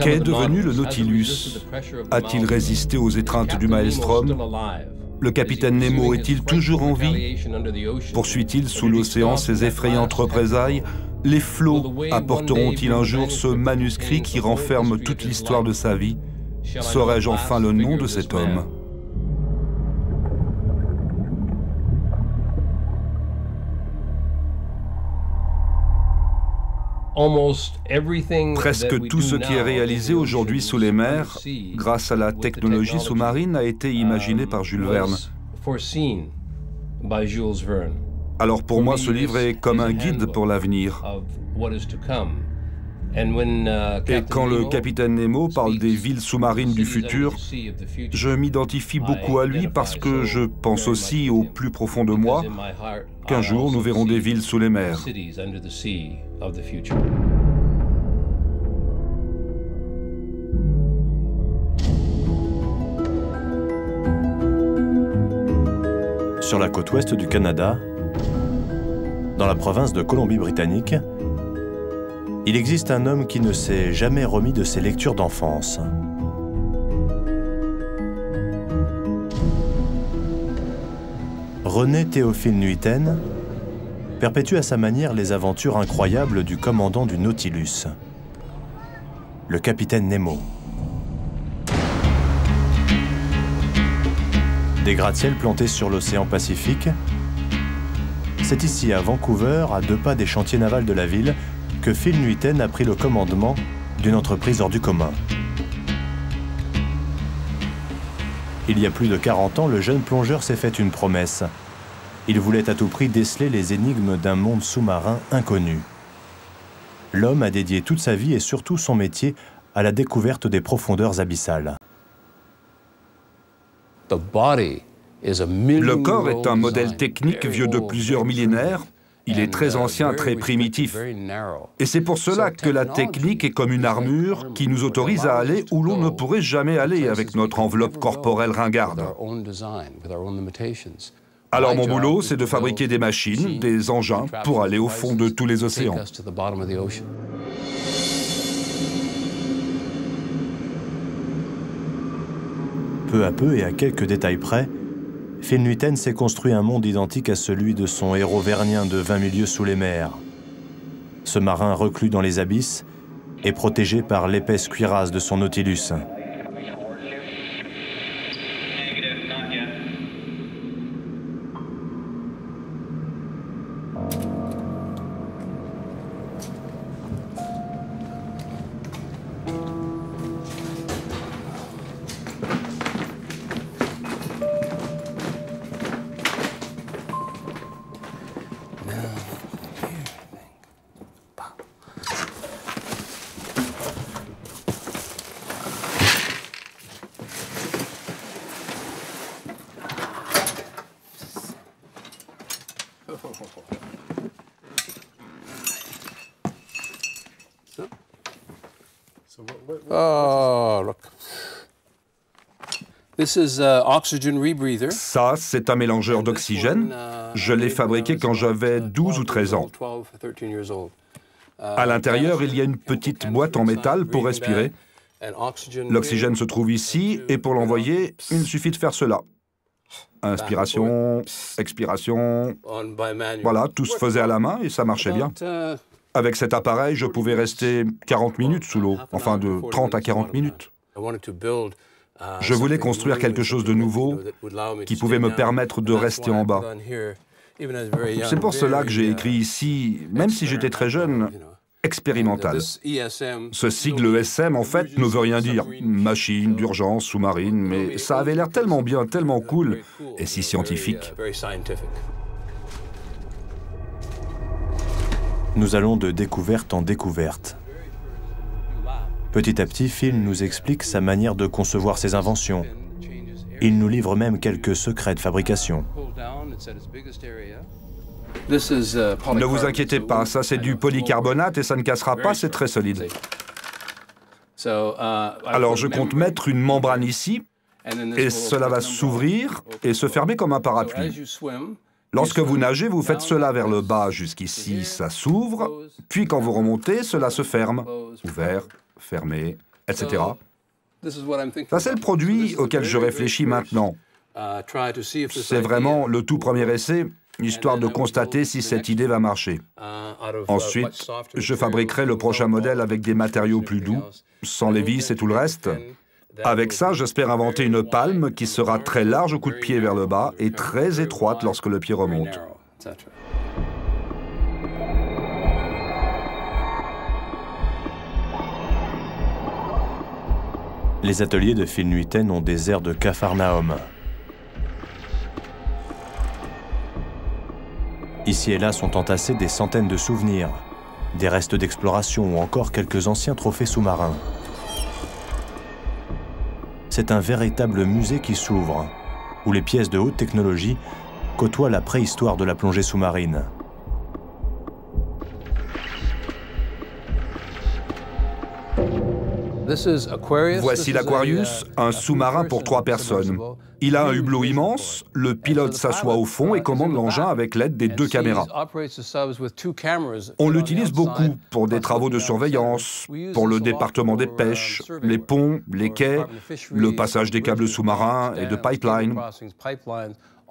Qu'est devenu le Nautilus? A-t-il résisté aux étreintes du maelstrom? Le capitaine Nemo est-il toujours en vie? Poursuit-il sous l'océan ses effrayantes représailles? Les flots apporteront-ils un jour ce manuscrit qui renferme toute l'histoire de sa vie? Saurais-je enfin le nom de cet homme? Presque tout ce qui est réalisé aujourd'hui sous les mers, grâce à la technologie sous-marine, a été imaginé par Jules Verne. Alors pour moi, ce livre est comme un guide pour l'avenir. Uh, Et quand le capitaine Nemo parle des villes sous-marines du futur, je m'identifie beaucoup à lui parce que je pense aussi au plus profond de moi qu'un jour nous verrons des villes sous les mers. Sur la côte ouest du Canada, dans la province de Colombie-Britannique, il existe un homme qui ne s'est jamais remis de ses lectures d'enfance. René Théophile Nuiten perpétue à sa manière les aventures incroyables du commandant du Nautilus, le capitaine Nemo. Des gratte-ciels plantés sur l'océan Pacifique, c'est ici à Vancouver, à deux pas des chantiers navals de la ville, que Phil Nuiten a pris le commandement d'une entreprise hors du commun. Il y a plus de 40 ans, le jeune plongeur s'est fait une promesse. Il voulait à tout prix déceler les énigmes d'un monde sous-marin inconnu. L'homme a dédié toute sa vie et surtout son métier à la découverte des profondeurs abyssales. Le corps est un modèle technique vieux de plusieurs millénaires il est très ancien, très primitif. Et c'est pour cela que la technique est comme une armure qui nous autorise à aller où l'on ne pourrait jamais aller avec notre enveloppe corporelle ringarde. Alors mon boulot, c'est de fabriquer des machines, des engins pour aller au fond de tous les océans. Peu à peu et à quelques détails près, Phil s'est construit un monde identique à celui de son héros vernien de 20 milieux sous les mers. Ce marin reclus dans les abysses est protégé par l'épaisse cuirasse de son Nautilus. Ça, c'est un mélangeur d'oxygène. Uh, Je l'ai fabriqué quand j'avais 12 ou 13 ans. À l'intérieur, il y a une petite boîte en métal pour respirer. L'oxygène se trouve ici, et pour l'envoyer, il suffit de faire cela. Inspiration, expiration. Voilà, tout se faisait à la main et ça marchait bien. Uh, Avec cet appareil, je pouvais rester 40 minutes sous l'eau, enfin de 30 à 40 minutes. Je voulais construire quelque chose de nouveau qui pouvait me permettre de rester en bas. C'est pour cela que j'ai écrit ici, même si j'étais très jeune, expérimental. Ce sigle ESM, en fait, ne veut rien dire. Machine, d'urgence, sous-marine, mais ça avait l'air tellement bien, tellement cool, et si scientifique. Nous allons de découverte en découverte. Petit à petit, Phil nous explique sa manière de concevoir ses inventions. Il nous livre même quelques secrets de fabrication. Ne vous inquiétez pas, ça c'est du polycarbonate et ça ne cassera pas, c'est très solide. Alors je compte mettre une membrane ici, et cela va s'ouvrir et se fermer comme un parapluie. Lorsque vous nagez, vous faites cela vers le bas jusqu'ici, ça s'ouvre, puis quand vous remontez, cela se ferme. Ouvert, fermé, etc. Ça, c'est le produit auquel je réfléchis maintenant. Uh, c'est vraiment le tout premier essai, histoire de constater si cette idée va marcher. Uh, Ensuite, je fabriquerai le prochain modèle avec des matériaux plus doux, sans les vis et tout le reste. Avec ça, j'espère inventer une palme qui sera très large au coup de pied vers le bas et très étroite lorsque le pied remonte. Les ateliers de Phil Nuiten ont des airs de Capharnaüm. Ici et là sont entassés des centaines de souvenirs, des restes d'exploration ou encore quelques anciens trophées sous-marins. C'est un véritable musée qui s'ouvre, où les pièces de haute technologie côtoient la préhistoire de la plongée sous-marine. Voici l'Aquarius, un sous-marin pour trois personnes. Il a un hublot immense, le pilote s'assoit au fond et commande l'engin avec l'aide des deux caméras. On l'utilise beaucoup pour des travaux de surveillance, pour le département des pêches, les ponts, les quais, le passage des câbles sous-marins et de pipelines.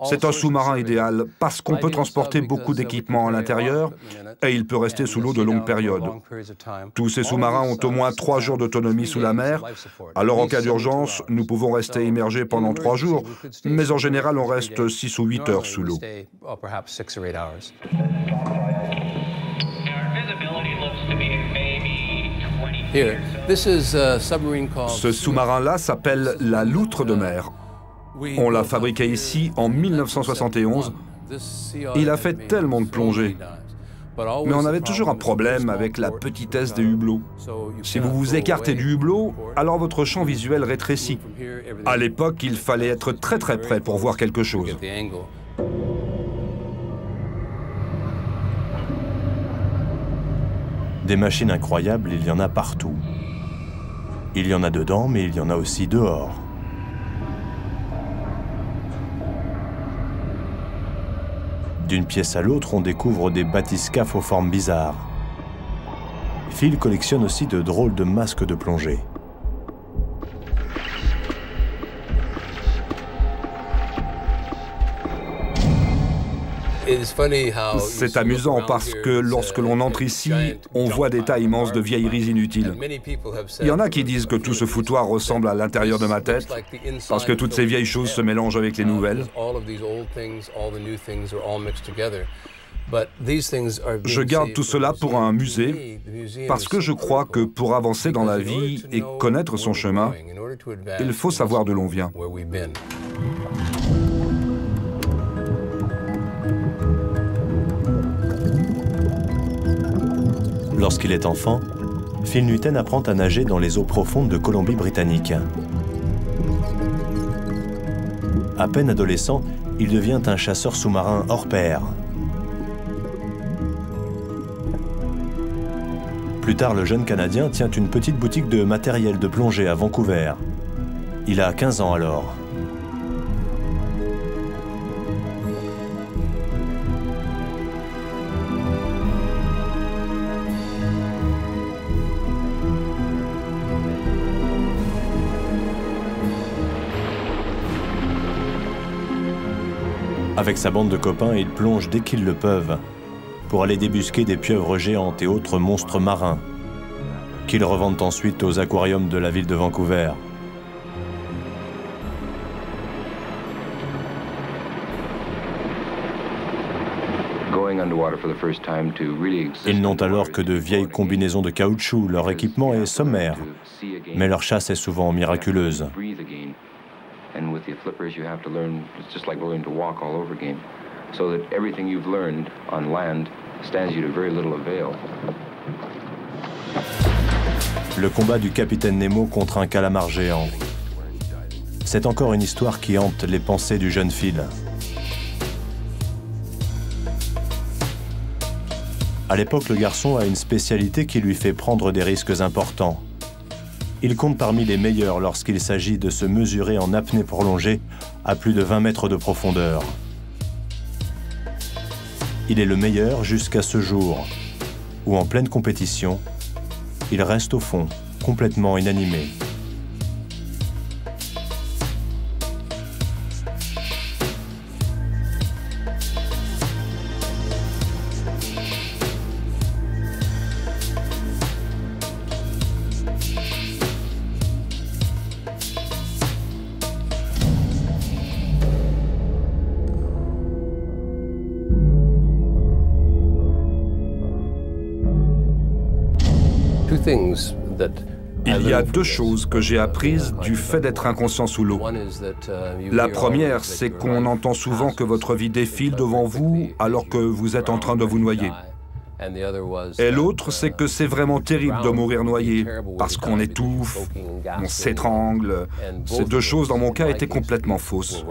C'est un sous-marin idéal parce qu'on peut transporter beaucoup d'équipements à l'intérieur et il peut rester sous l'eau de longues périodes. Tous ces sous-marins ont au moins trois jours d'autonomie sous la mer, alors en cas d'urgence, nous pouvons rester immergés pendant trois jours, mais en général, on reste six ou huit heures sous l'eau. Ce sous-marin-là s'appelle la loutre de mer. On l'a fabriqué ici en 1971. Il a fait tellement de plongées. Mais on avait toujours un problème avec la petitesse des hublots. Si vous vous écartez du hublot, alors votre champ visuel rétrécit. À l'époque, il fallait être très très près pour voir quelque chose. Des machines incroyables, il y en a partout. Il y en a dedans, mais il y en a aussi dehors. D'une pièce à l'autre, on découvre des bathyscaphes aux formes bizarres. Phil collectionne aussi de drôles de masques de plongée. C'est amusant parce que lorsque l'on entre ici, on voit des tas immenses de vieilleries inutiles. Il y en a qui disent que tout ce foutoir ressemble à l'intérieur de ma tête, parce que toutes ces vieilles choses se mélangent avec les nouvelles. Je garde tout cela pour un musée parce que je crois que pour avancer dans la vie et connaître son chemin, il faut savoir d'où l'on vient. Lorsqu'il est enfant, Phil Newton apprend à nager dans les eaux profondes de Colombie-Britannique. À peine adolescent, il devient un chasseur sous-marin hors pair. Plus tard, le jeune Canadien tient une petite boutique de matériel de plongée à Vancouver. Il a 15 ans alors. Avec sa bande de copains, ils plongent dès qu'ils le peuvent pour aller débusquer des pieuvres géantes et autres monstres marins qu'ils revendent ensuite aux aquariums de la ville de Vancouver. Ils n'ont alors que de vieilles combinaisons de caoutchouc, leur équipement est sommaire, mais leur chasse est souvent miraculeuse. And with the flippers, you have to learn, it's just like learning to walk all over again. So that everything you've learned on land stands you to very little avail. Le combat du capitaine Nemo contre un calamar géant. C'est encore une histoire qui hante les pensées du jeune Phil. À l'époque, le garçon a une spécialité qui lui fait prendre des risques importants. Il compte parmi les meilleurs lorsqu'il s'agit de se mesurer en apnée prolongée à plus de 20 mètres de profondeur. Il est le meilleur jusqu'à ce jour, où en pleine compétition, il reste au fond, complètement inanimé. Il y a deux choses que j'ai apprises du fait d'être inconscient sous l'eau. La première, c'est qu'on entend souvent que votre vie défile devant vous alors que vous êtes en train de vous noyer. Et l'autre, c'est que c'est vraiment terrible de mourir noyé parce qu'on étouffe, on s'étrangle. Ces deux choses, dans mon cas, étaient complètement fausses.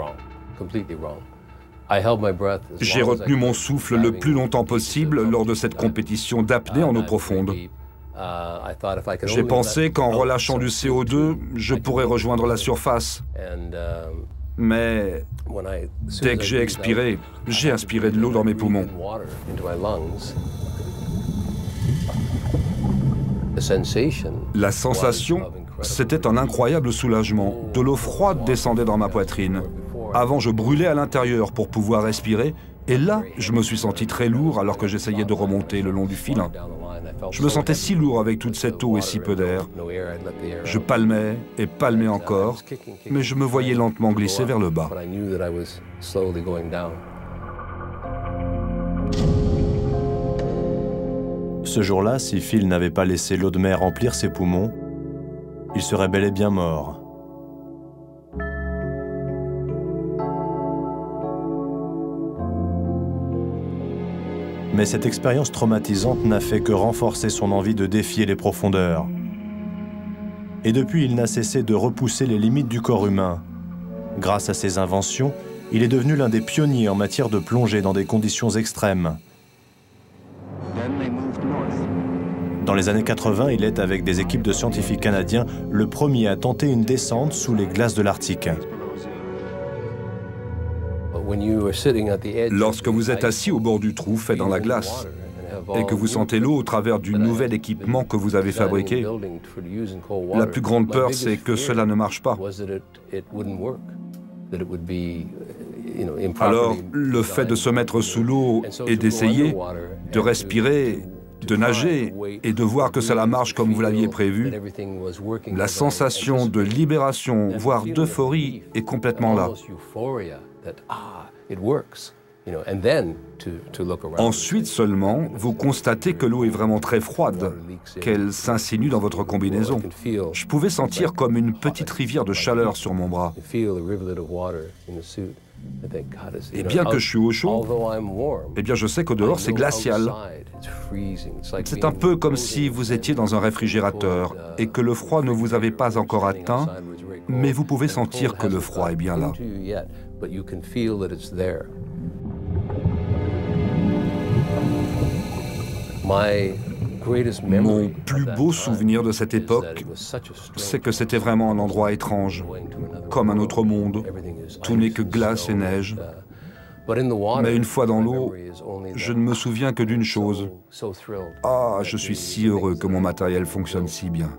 J'ai retenu mon souffle le plus longtemps possible lors de cette compétition d'apnée en eau profonde. J'ai pensé qu'en relâchant du CO2, je pourrais rejoindre la surface. Mais dès que j'ai expiré, j'ai inspiré de l'eau dans mes poumons. La sensation, c'était un incroyable soulagement. De l'eau froide descendait dans ma poitrine. Avant, je brûlais à l'intérieur pour pouvoir respirer, et là, je me suis senti très lourd alors que j'essayais de remonter le long du filin. Je me sentais si lourd avec toute cette eau et si peu d'air. Je palmais et palmais encore, mais je me voyais lentement glisser vers le bas. Ce jour-là, si Phil n'avait pas laissé l'eau de mer remplir ses poumons, il serait bel et bien mort. Mais cette expérience traumatisante n'a fait que renforcer son envie de défier les profondeurs. Et depuis, il n'a cessé de repousser les limites du corps humain. Grâce à ses inventions, il est devenu l'un des pionniers en matière de plongée dans des conditions extrêmes. Dans les années 80, il est, avec des équipes de scientifiques canadiens, le premier à tenter une descente sous les glaces de l'Arctique. Lorsque vous êtes assis au bord du trou fait dans la glace et que vous sentez l'eau au travers du nouvel équipement que vous avez fabriqué, la plus grande peur, c'est que cela ne marche pas. Alors, le fait de se mettre sous l'eau et d'essayer, de respirer, de nager et de voir que cela marche comme vous l'aviez prévu, la sensation de libération, voire d'euphorie, est complètement là. Ensuite seulement, vous constatez que l'eau est vraiment très froide, qu'elle s'insinue dans votre combinaison. Je pouvais sentir comme une petite rivière de chaleur sur mon bras. Et bien que je suis au chaud, eh bien je sais qu'au dehors c'est glacial. C'est un peu comme si vous étiez dans un réfrigérateur et que le froid ne vous avait pas encore atteint, mais vous pouvez sentir que le froid est bien là. Mon plus beau souvenir de cette époque, c'est que c'était vraiment un endroit étrange, comme un autre monde. Tout n'est que glace et neige. Mais une fois dans l'eau, je ne me souviens que d'une chose. Ah, je suis si heureux que mon matériel fonctionne si bien.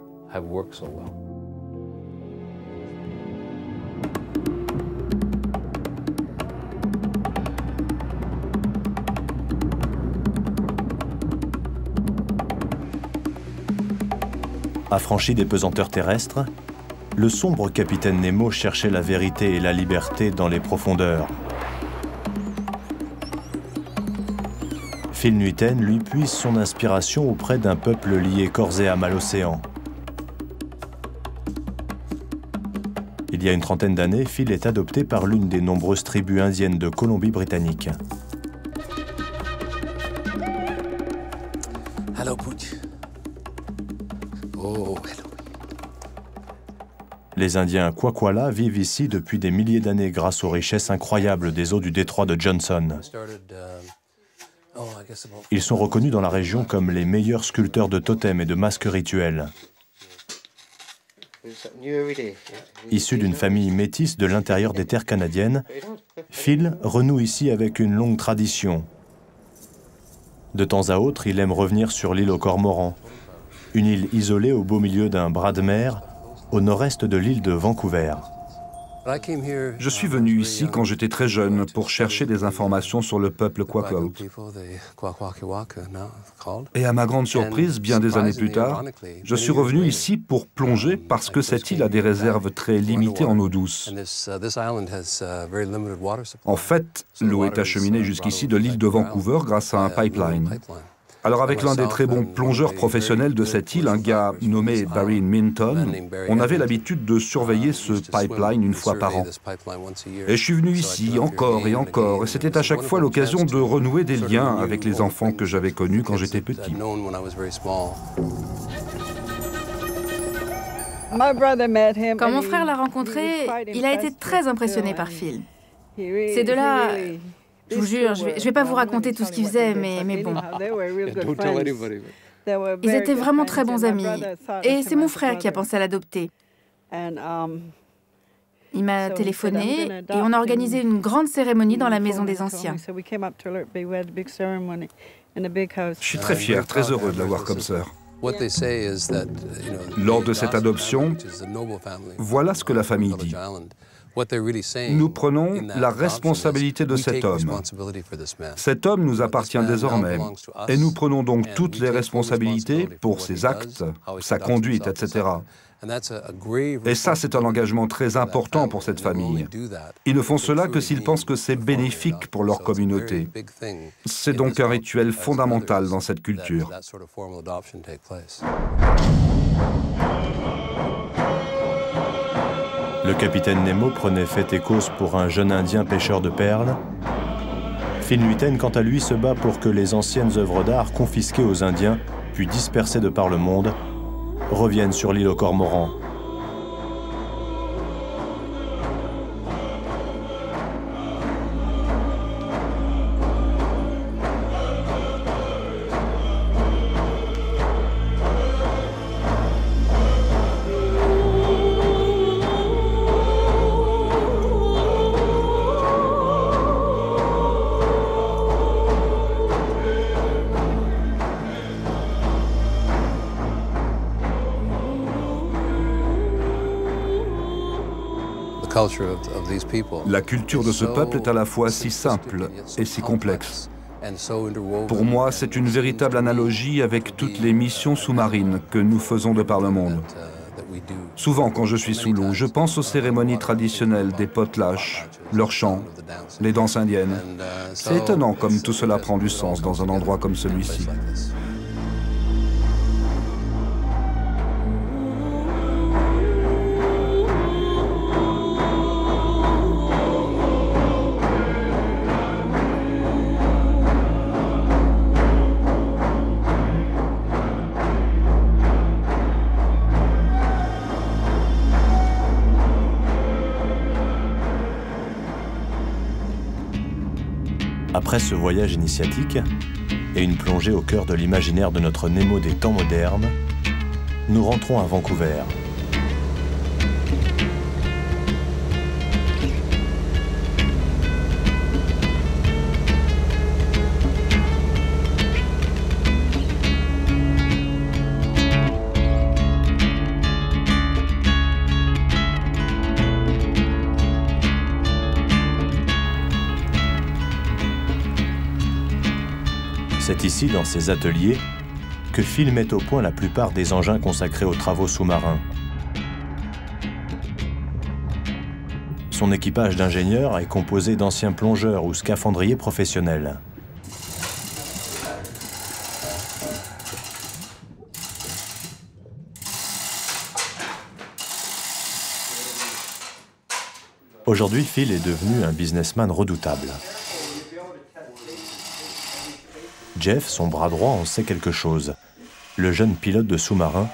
Affranchi des pesanteurs terrestres, le sombre capitaine Nemo cherchait la vérité et la liberté dans les profondeurs. Phil Nuiten, lui, puise son inspiration auprès d'un peuple lié corps et âme à l'océan. Il y a une trentaine d'années, Phil est adopté par l'une des nombreuses tribus indiennes de Colombie-Britannique. Les Indiens Kwakwala vivent ici depuis des milliers d'années grâce aux richesses incroyables des eaux du détroit de Johnson. Ils sont reconnus dans la région comme les meilleurs sculpteurs de totems et de masques rituels. Issu d'une famille métisse de l'intérieur des terres canadiennes, Phil renoue ici avec une longue tradition. De temps à autre, il aime revenir sur l'île aux Cormorans, une île isolée au beau milieu d'un bras de mer, au nord-est de l'île de Vancouver. Je suis venu ici quand j'étais très jeune pour chercher des informations sur le peuple Kwakwaka'wakw. Et à ma grande surprise, bien des années plus tard, je suis revenu ici pour plonger parce que cette île a des réserves très limitées en eau douce. En fait, l'eau est acheminée jusqu'ici de l'île de Vancouver grâce à un pipeline. Alors avec l'un des très bons plongeurs professionnels de cette île, un gars nommé Barry Minton, on avait l'habitude de surveiller ce pipeline une fois par an. Et je suis venu ici encore et encore, et c'était à chaque fois l'occasion de renouer des liens avec les enfants que j'avais connus quand j'étais petit. Quand mon frère l'a rencontré, il a été très impressionné par Phil. C'est de là je vous jure, je ne vais, pas vous raconter tout ce qu'ils faisaient, mais, mais bon. Ils étaient vraiment très bons amis. Et c'est mon frère qui a pensé à l'adopter. Il m'a téléphoné et on a organisé une grande cérémonie dans la maison des anciens. Je suis très fier, très heureux de l'avoir comme sœur. Lors de cette adoption, voilà ce que la famille dit. Nous prenons la responsabilité de cet homme. Cet homme nous appartient désormais et nous prenons donc toutes les responsabilités pour ses actes, sa conduite, etc. Et ça, c'est un engagement très important pour cette famille. Ils ne font cela que s'ils pensent que c'est bénéfique pour leur communauté. C'est donc un rituel fondamental dans cette culture. Le capitaine Nemo prenait fait et cause pour un jeune Indien pêcheur de perles. Phil Nuiten, quant à lui, se bat pour que les anciennes œuvres d'art confisquées aux Indiens, puis dispersées de par le monde, reviennent sur l'île aux Cormorans La culture de ce peuple est à la fois si simple et si complexe. Pour moi, c'est une véritable analogie avec toutes les missions sous-marines que nous faisons de par le monde. Souvent, quand je suis sous l'eau, je pense aux cérémonies traditionnelles des potlatches, leurs chants, les danses indiennes. C'est étonnant comme tout cela prend du sens dans un endroit comme celui-ci. Après ce voyage initiatique et une plongée au cœur de l'imaginaire de notre Nemo des temps modernes, nous rentrons à Vancouver, C'est ici, dans ses ateliers, que Phil met au point la plupart des engins consacrés aux travaux sous-marins. Son équipage d'ingénieurs est composé d'anciens plongeurs ou scaphandriers professionnels. Aujourd'hui, Phil est devenu un businessman redoutable. Jeff, son bras droit, en sait quelque chose. Le jeune pilote de sous-marin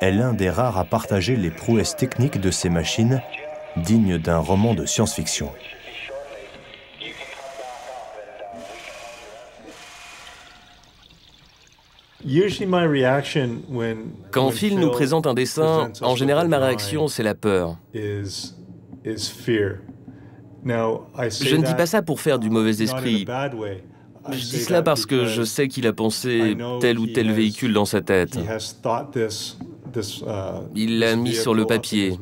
est l'un des rares à partager les prouesses techniques de ces machines, dignes d'un roman de science-fiction. Quand Phil nous présente un dessin, en général ma réaction c'est la peur. Je ne dis pas ça pour faire du mauvais esprit. Je dis cela parce que je sais qu'il a pensé tel ou tel véhicule dans sa tête. Il l'a mis sur le papier.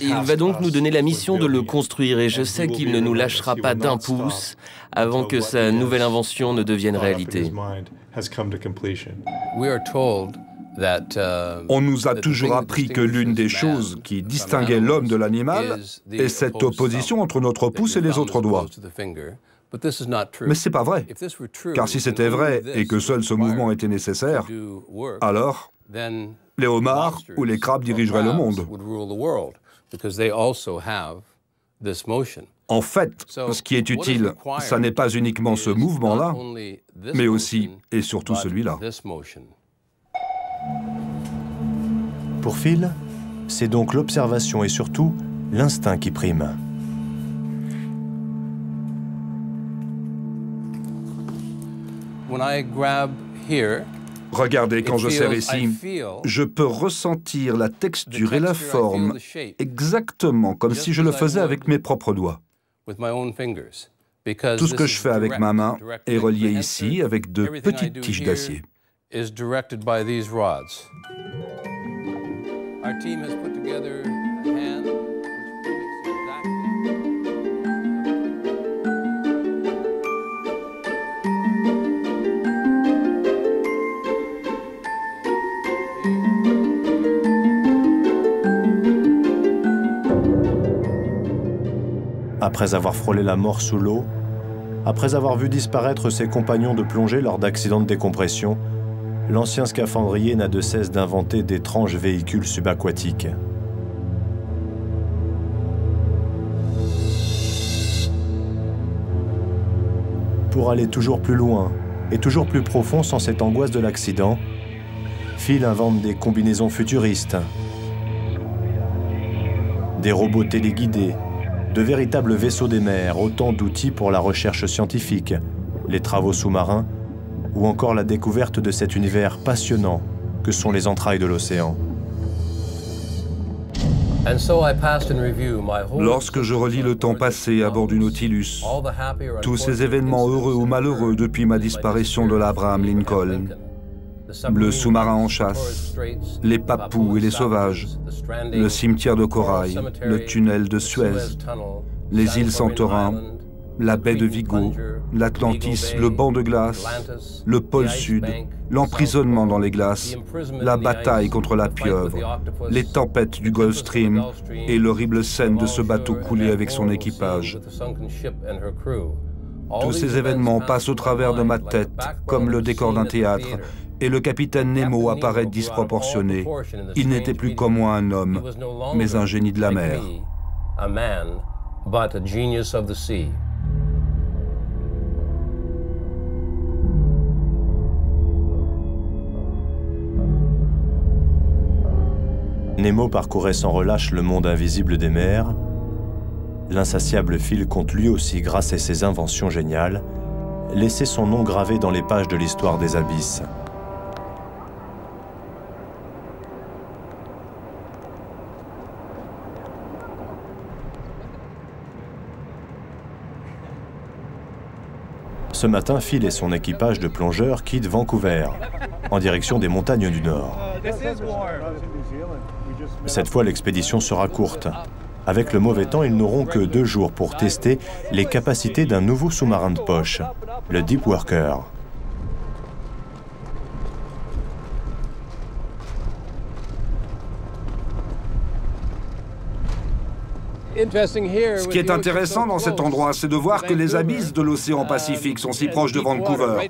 Il va donc nous donner la mission de le construire et je sais qu'il ne nous lâchera pas d'un pouce avant que sa nouvelle invention ne devienne réalité. Uh, On nous a toujours appris que l'une des choses qui distinguait l'homme de l'animal est cette opposition entre notre pouce et les autres doigts. Mais ce n'est pas vrai. Car si c'était vrai et que seul ce mouvement était nécessaire, alors les homards ou les crabes dirigeraient le monde. En fait, ce qui est utile, ça n'est pas uniquement ce mouvement-là, mais aussi et surtout celui-là. Pour Phil, c'est donc l'observation et surtout l'instinct qui prime. Regardez, quand je serre ici, je peux ressentir la texture et la forme exactement comme si je le faisais avec mes propres doigts. Tout ce que je fais avec ma main est relié ici avec de petites tiges d'acier. Après avoir frôlé la mort sous l'eau, après avoir vu disparaître ses compagnons de plongée lors d'accidents de décompression, l'ancien scaphandrier n'a de cesse d'inventer d'étranges véhicules subaquatiques. Pour aller toujours plus loin et toujours plus profond sans cette angoisse de l'accident, Phil invente des combinaisons futuristes, des robots téléguidés, de véritables vaisseaux des mers, autant d'outils pour la recherche scientifique, les travaux sous-marins ou encore la découverte de cet univers passionnant que sont les entrailles de l'océan. Lorsque je relis le temps passé à bord du Nautilus, tous ces événements heureux ou malheureux depuis ma disparition de l'Abraham Lincoln, le sous-marin en chasse, les papous et les sauvages, le cimetière de corail, le tunnel de Suez, les îles Santorin, la baie de Vigo, l'Atlantis, le banc de glace, le pôle Sud, l'emprisonnement dans les glaces, la bataille contre la pieuvre, les tempêtes du Gulf Stream et l'horrible scène de ce bateau coulé avec son équipage. Tous ces événements passent au travers de ma tête comme le décor d'un théâtre et le capitaine Nemo apparaît disproportionné. Il n'était plus comme moi un homme, mais un génie de la mer. Nemo parcourait sans relâche le monde invisible des mers. L'insatiable Phil compte lui aussi, grâce à ses inventions géniales, laisser son nom gravé dans les pages de l'histoire des abysses. Ce matin, Phil et son équipage de plongeurs quittent Vancouver, en direction des montagnes du Nord. Cette fois, l'expédition sera courte. Avec le mauvais temps, ils n'auront que deux jours pour tester les capacités d'un nouveau sous-marin de poche, le Deep Worker. Ce qui est intéressant dans cet endroit, c'est de voir que les abysses de l'océan Pacifique sont si proches de Vancouver.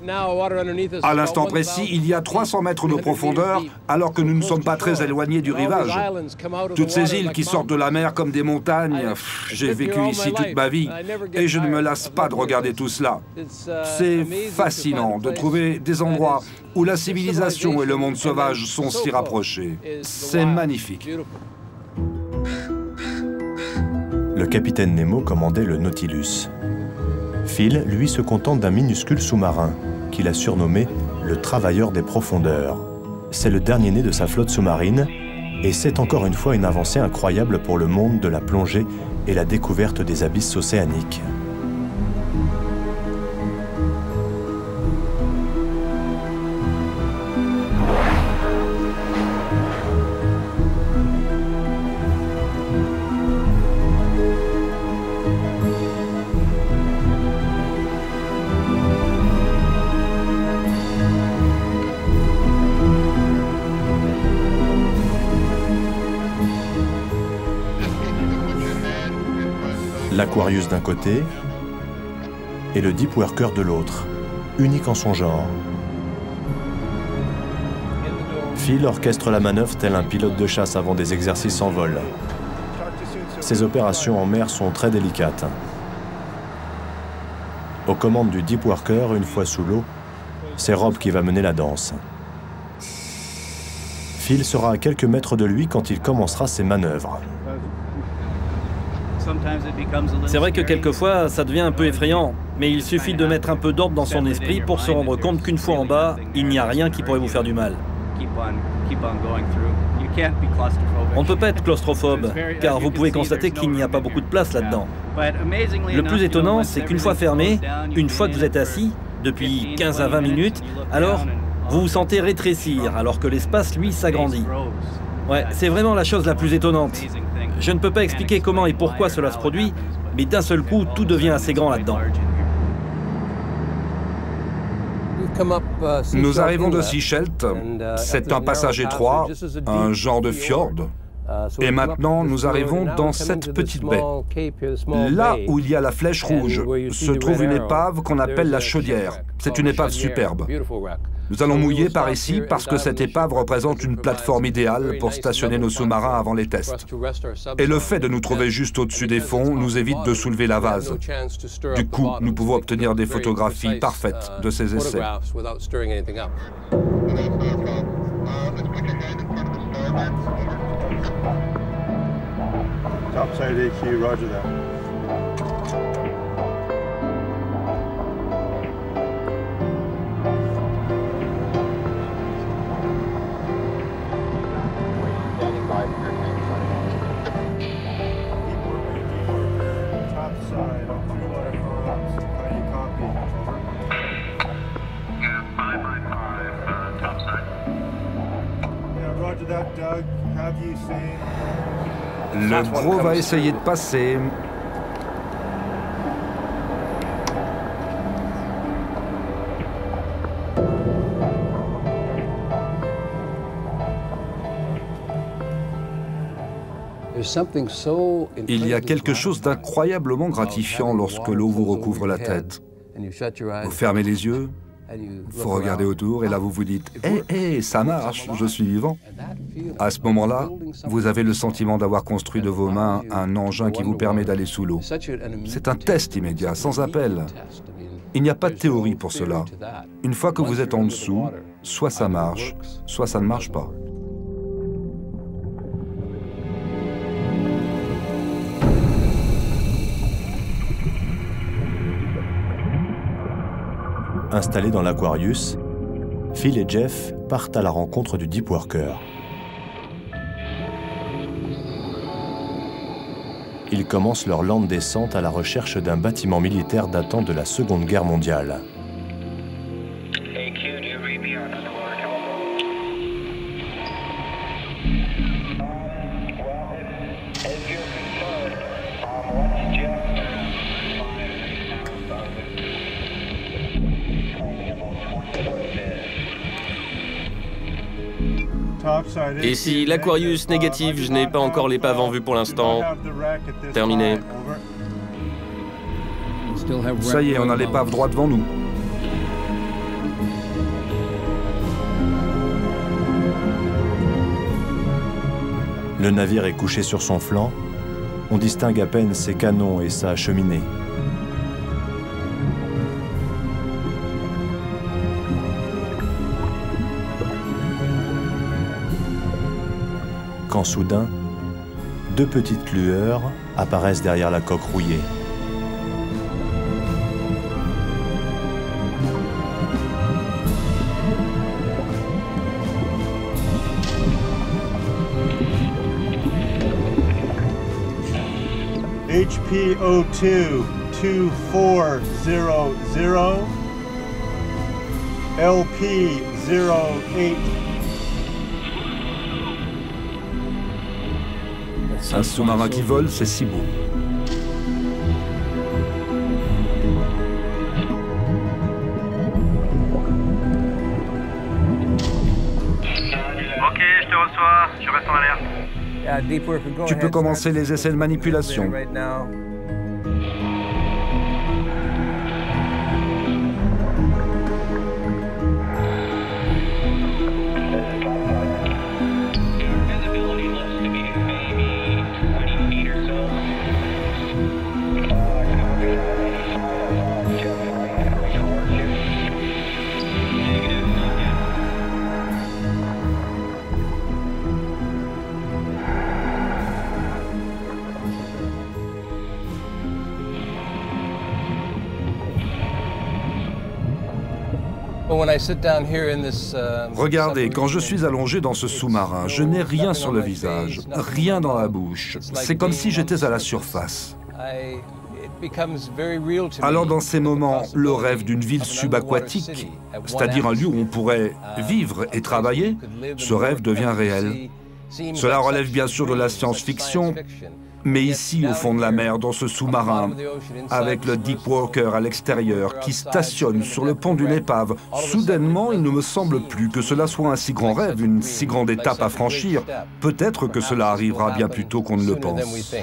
À l'instant précis, il y a 300 mètres de profondeur, alors que nous ne sommes pas très éloignés du rivage. Toutes ces îles qui sortent de la mer comme des montagnes, j'ai vécu ici toute ma vie, et je ne me lasse pas de regarder tout cela. C'est fascinant de trouver des endroits où la civilisation et le monde sauvage sont si rapprochés. C'est magnifique le capitaine Nemo commandait le Nautilus. Phil, lui, se contente d'un minuscule sous-marin, qu'il a surnommé le Travailleur des profondeurs. C'est le dernier né de sa flotte sous-marine, et c'est encore une fois une avancée incroyable pour le monde de la plongée et la découverte des abysses océaniques. L'Aquarius d'un côté et le Deep Worker de l'autre, unique en son genre. Phil orchestre la manœuvre tel un pilote de chasse avant des exercices en vol. Ces opérations en mer sont très délicates. Aux commandes du Deep Worker, une fois sous l'eau, c'est Rob qui va mener la danse. Phil sera à quelques mètres de lui quand il commencera ses manœuvres. C'est vrai que quelquefois, ça devient un peu effrayant, mais il suffit de mettre un peu d'ordre dans son esprit pour se rendre compte qu'une fois en bas, il n'y a rien qui pourrait vous faire du mal. On ne peut pas être claustrophobe, car vous pouvez constater qu'il n'y a pas beaucoup de place là-dedans. Le plus étonnant, c'est qu'une fois fermé, une fois que vous êtes assis, depuis 15 à 20 minutes, alors vous vous sentez rétrécir, alors que l'espace, lui, s'agrandit. Ouais, c'est vraiment la chose la plus étonnante. Je ne peux pas expliquer comment et pourquoi cela se produit, mais d'un seul coup, tout devient assez grand là-dedans. Nous arrivons de Seashelt. C'est un passage étroit, un genre de fjord. Et maintenant, nous arrivons dans cette petite baie. Là où il y a la flèche rouge se trouve une épave qu'on appelle la chaudière. C'est une épave superbe. Nous allons mouiller par ici parce que cette épave représente une plateforme idéale pour stationner nos sous-marins avant les tests. Et le fait de nous trouver juste au-dessus des fonds nous évite de soulever la vase. Du coup, nous pouvons obtenir des photographies parfaites de ces essais. Topside AQ, roger that. Le gros va essayer de passer. Il y a quelque chose d'incroyablement gratifiant lorsque l'eau vous recouvre la tête. Vous fermez les yeux, faut regarder autour et là vous vous dites Hé, hé, ça marche, je suis vivant. À ce moment-là, vous avez le sentiment d'avoir construit de vos mains un engin qui vous permet d'aller sous l'eau. C'est un test immédiat, sans appel. Il n'y a pas de théorie pour cela. Une fois que vous êtes en dessous, soit ça marche, soit ça ne marche pas. Installés dans l'Aquarius, Phil et Jeff partent à la rencontre du Deep Worker. Ils commencent leur lente descente à la recherche d'un bâtiment militaire datant de la Seconde Guerre mondiale. Et si l'Aquarius négatif, je n'ai pas encore l'épave en vue pour l'instant. Terminé. Ça y est, on a l'épave droit devant nous. Le navire est couché sur son flanc. On distingue à peine ses canons et sa cheminée. Quand soudain, deux petites lueurs apparaissent derrière la coque rouillée. HPO2 2400 LP 08 Un sous-marin qui vole, c'est si beau. Ok, je te reçois, je reste en alerte. Tu peux commencer les essais de manipulation. Regardez, quand je suis allongé dans ce sous-marin, je n'ai rien sur le visage, rien dans la bouche. C'est comme si j'étais à la surface. Alors dans ces moments, le rêve d'une ville subaquatique, c'est-à-dire un lieu où on pourrait vivre et travailler, ce rêve devient réel. Cela relève bien sûr de la science-fiction, mais ici, au fond de la mer, dans ce sous-marin, avec le Deep Walker à l'extérieur qui stationne sur le pont d'une épave, soudainement, il ne me semble plus que cela soit un si grand rêve, une si grande étape à franchir. Peut-être que cela arrivera bien plus tôt qu'on ne le pense.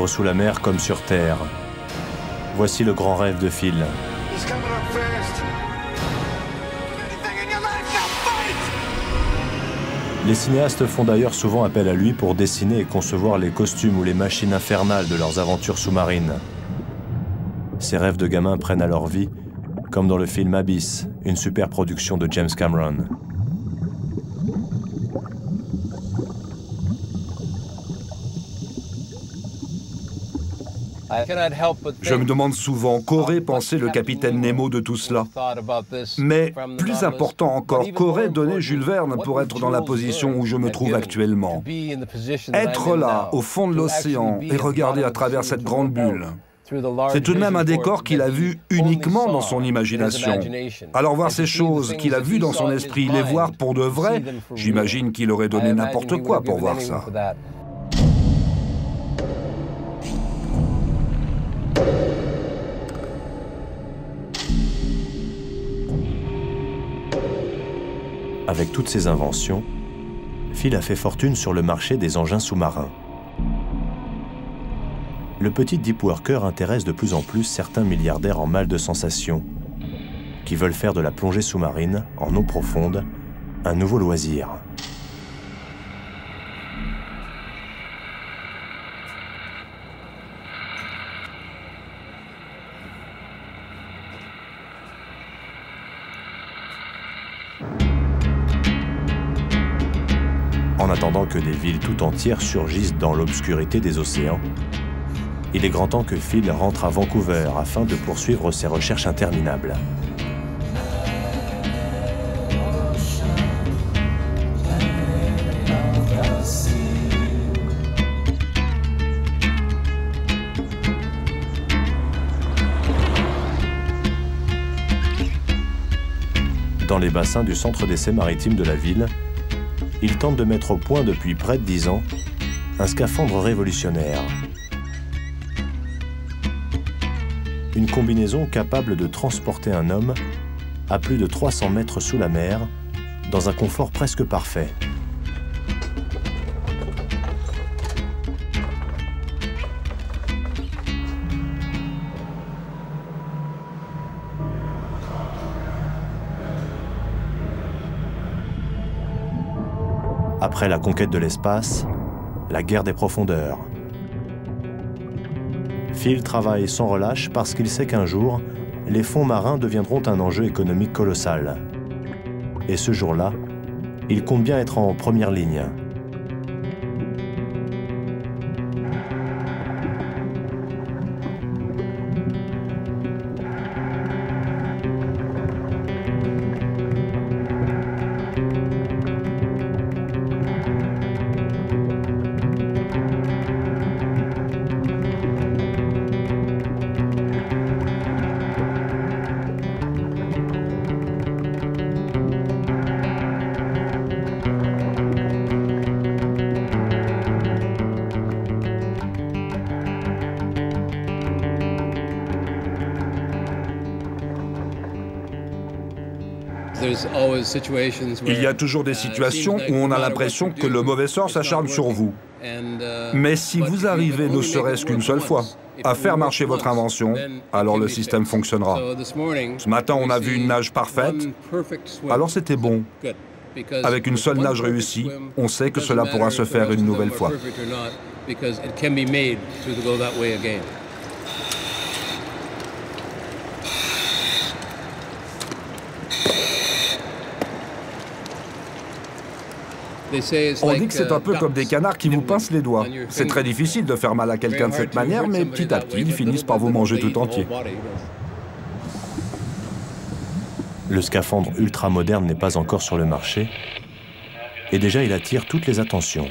Vivre sous la mer comme sur Terre. Voici le grand rêve de Phil. Les cinéastes font d'ailleurs souvent appel à lui pour dessiner et concevoir les costumes ou les machines infernales de leurs aventures sous-marines. Ces rêves de gamins prennent alors vie, comme dans le film Abyss, une super production de James Cameron. Je me demande souvent qu'aurait pensé le capitaine Nemo de tout cela. Mais plus important encore, qu'aurait donné Jules Verne pour être dans la position où je me trouve actuellement Être là, au fond de l'océan, et regarder à travers cette grande bulle. C'est tout de même un décor qu'il a vu uniquement dans son imagination. Alors voir ces choses qu'il a vues dans son esprit, les voir pour de vrai, j'imagine qu'il aurait donné n'importe quoi pour voir ça. Avec toutes ses inventions, Phil a fait fortune sur le marché des engins sous-marins. Le petit Deep Worker intéresse de plus en plus certains milliardaires en mal de sensations, qui veulent faire de la plongée sous-marine, en eau profonde, un nouveau loisir. En attendant que des villes tout entières surgissent dans l'obscurité des océans, il est grand temps que Phil rentre à Vancouver afin de poursuivre ses recherches interminables. Dans les bassins du centre d'essai maritime de la ville, il tente de mettre au point depuis près de dix ans un scaphandre révolutionnaire. Une combinaison capable de transporter un homme à plus de 300 mètres sous la mer dans un confort presque parfait. Après la conquête de l'espace, la guerre des profondeurs. Phil travaille sans relâche parce qu'il sait qu'un jour, les fonds marins deviendront un enjeu économique colossal. Et ce jour-là, il compte bien être en première ligne. Il y a toujours des uh, situations où on a l'impression que le mauvais sort s'acharne sur vous. Uh, Mais si vous arrivez ne serait-ce qu'une seule fois à faire marcher votre invention, alors le système fonctionnera. Ce matin, on a vu une nage parfaite, alors c'était bon. Avec une seule nage réussie, on sait que cela pourra se faire une nouvelle fois. On dit que c'est un peu comme des canards qui vous pincent les doigts. C'est très difficile de faire mal à quelqu'un de cette manière, mais petit à petit, ils finissent par vous manger tout entier. Le scaphandre ultra moderne n'est pas encore sur le marché, et déjà il attire toutes les attentions,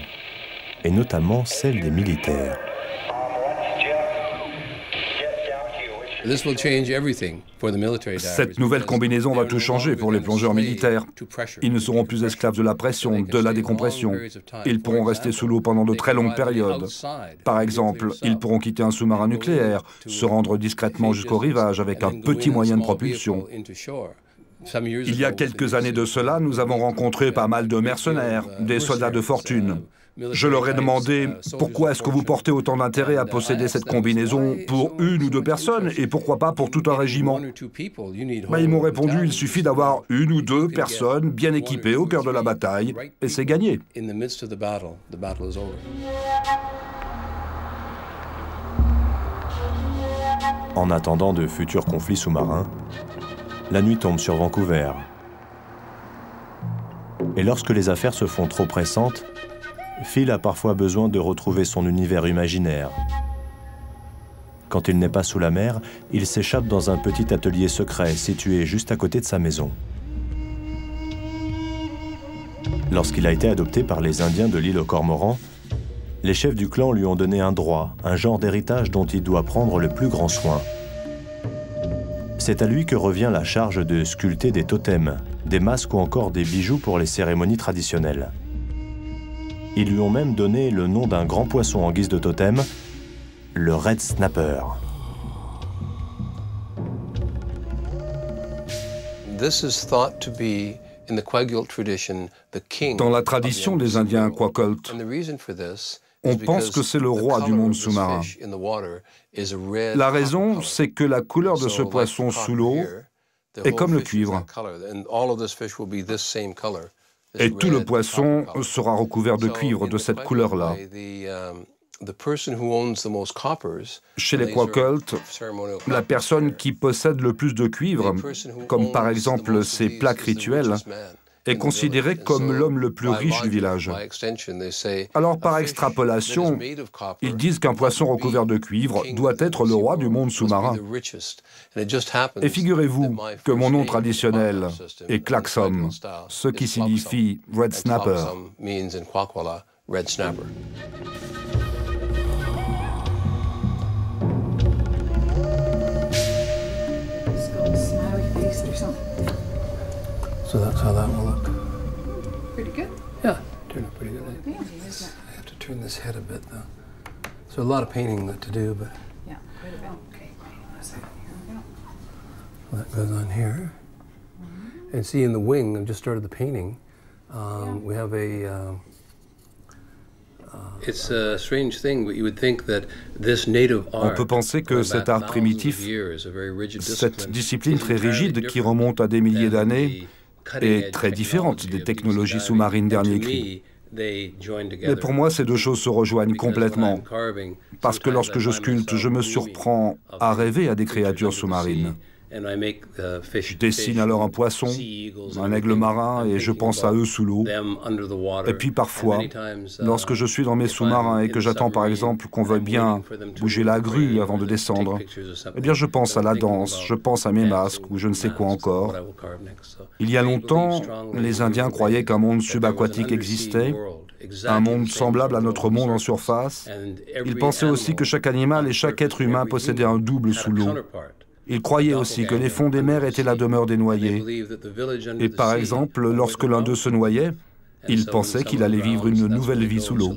et notamment celles des militaires. Cette nouvelle combinaison va tout changer pour les plongeurs militaires. Ils ne seront plus esclaves de la pression, de la décompression. Ils pourront rester sous l'eau pendant de très longues périodes. Par exemple, ils pourront quitter un sous-marin nucléaire, se rendre discrètement jusqu'au rivage avec un petit moyen de propulsion. Il y a quelques années de cela, nous avons rencontré pas mal de mercenaires, des soldats de fortune. Je leur ai demandé pourquoi est-ce que vous portez autant d'intérêt à posséder cette combinaison pour une ou deux personnes et pourquoi pas pour tout un régiment bah, Ils m'ont répondu il suffit d'avoir une ou deux personnes bien équipées au cœur de la bataille et c'est gagné. En attendant de futurs conflits sous-marins, la nuit tombe sur Vancouver. Et lorsque les affaires se font trop pressantes, Phil a parfois besoin de retrouver son univers imaginaire. Quand il n'est pas sous la mer, il s'échappe dans un petit atelier secret situé juste à côté de sa maison. Lorsqu'il a été adopté par les Indiens de l'île aux Cormorans, les chefs du clan lui ont donné un droit, un genre d'héritage dont il doit prendre le plus grand soin. C'est à lui que revient la charge de sculpter des totems, des masques ou encore des bijoux pour les cérémonies traditionnelles. Ils lui ont même donné le nom d'un grand poisson en guise de totem, le Red Snapper. Dans la tradition des Indiens Quakult, on pense que c'est le roi du monde sous-marin. La raison, c'est que la couleur de ce poisson sous l'eau est comme le cuivre. Et tout le poisson sera recouvert de cuivre de cette couleur-là. Chez les Quakult, la personne qui possède le plus de cuivre, comme par exemple ces plaques rituelles, est considéré comme l'homme le plus riche du village. Alors par extrapolation, ils disent qu'un poisson recouvert de cuivre doit être le roi du monde sous-marin. Et figurez-vous que mon nom traditionnel est Klaxom, ce qui signifie Red Snapper. So that's how that will look. Pretty good. Yeah, turned out pretty good. I, I have to turn this head a bit though. So a lot of painting to do, but. Yeah, quite a bit. Okay, Let's see. that goes on here. Mm-hmm. And see in the wing, I've just started the painting. Um, We have a. Uh, On peut penser que cet art primitif, cette discipline très rigide qui remonte à des milliers d'années, est très différente des technologies sous-marines dernier cri. Mais pour moi, ces deux choses se rejoignent complètement. Parce que lorsque je sculpte, je me surprends à rêver à des créatures sous-marines. Je dessine alors un poisson, un aigle marin, et je pense à eux sous l'eau. Et puis parfois, lorsque je suis dans mes sous-marins et que j'attends par exemple qu'on veuille bien bouger la grue avant de descendre, eh bien je pense à la danse, je pense à mes masques ou je ne sais quoi encore. Il y a longtemps, les Indiens croyaient qu'un monde subaquatique existait, un monde semblable à notre monde en surface. Ils pensaient aussi que chaque animal et chaque être humain possédait un double sous l'eau. Ils croyaient aussi que les fonds des mers étaient la demeure des noyés. Et par exemple, lorsque l'un d'eux se noyait, il pensait qu'il allait vivre une nouvelle vie sous l'eau.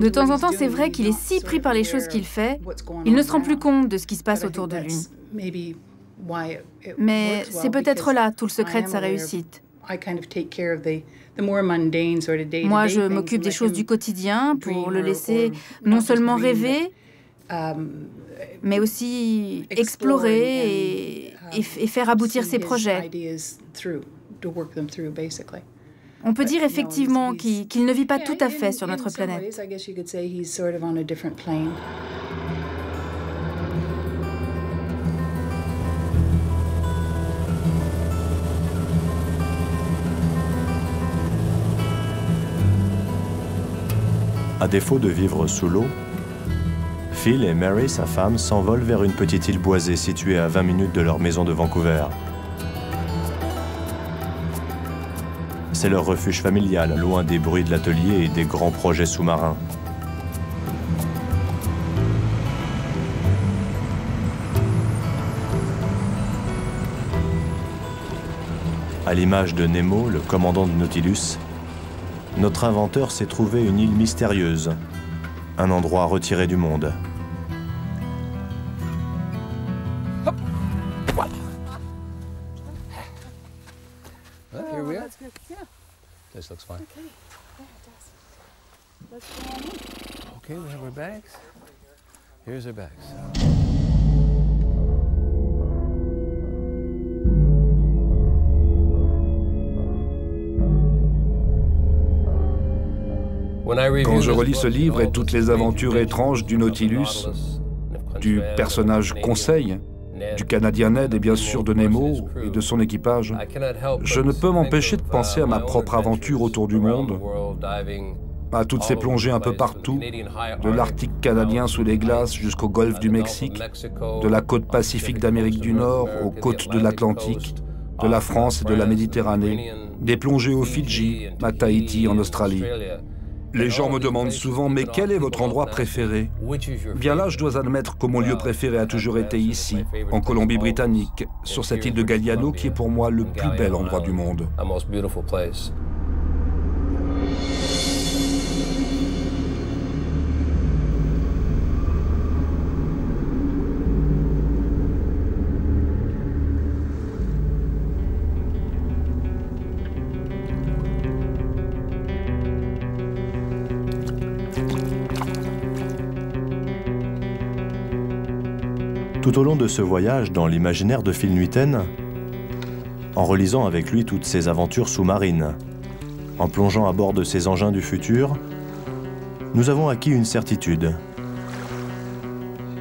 De temps en temps, c'est vrai qu'il est si pris par les choses qu'il fait, il ne se rend plus compte de ce qui se passe autour de lui. Mais c'est peut-être là tout le secret de sa réussite. Moi, je m'occupe des choses du quotidien pour le laisser non seulement rêver, um, mais aussi explorer et, et, faire aboutir ses projets. On peut dire effectivement qu'il ne vit pas tout à fait sur notre planète. À défaut de vivre sous l'eau, Phil et Mary, sa femme, s'envolent vers une petite île boisée située à 20 minutes de leur maison de Vancouver. C'est leur refuge familial, loin des bruits de l'atelier et des grands projets sous-marins. À l'image de Nemo, le commandant du Nautilus, notre inventeur s'est trouvé une île mystérieuse, un endroit retiré du monde. Here's our bags. Quand je relis ce livre et toutes les aventures étranges du Nautilus, du personnage Conseil, du Canadien Ned et bien sûr de Nemo et de son équipage, je ne peux m'empêcher de penser à ma propre aventure autour du monde, à toutes ces plongées un peu partout, de l'Arctique canadien sous les glaces jusqu'au golfe du Mexique, de la côte pacifique d'Amérique du Nord aux côtes de l'Atlantique, de la France et de la Méditerranée, des plongées aux Fidji, à Tahiti, en Australie. Les gens me demandent souvent, mais quel est votre endroit préféré? Bien là, je dois admettre que mon lieu préféré a toujours été ici, en Colombie-Britannique, sur cette île de Galliano qui est pour moi le plus bel endroit du monde. Tout au long de ce voyage dans l'imaginaire de Phil Nuiten, en relisant avec lui toutes ses aventures sous-marines, en plongeant à bord de ces engins du futur, nous avons acquis une certitude.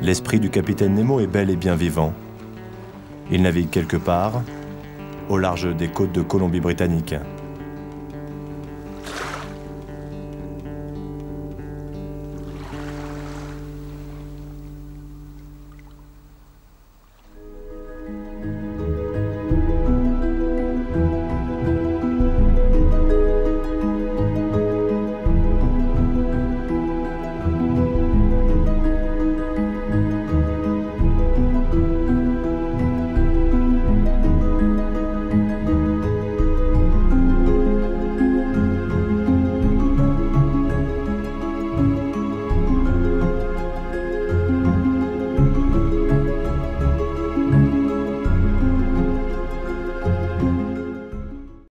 L'esprit du capitaine Nemo est bel et bien vivant. Il navigue quelque part, au large des côtes de Colombie-Britannique.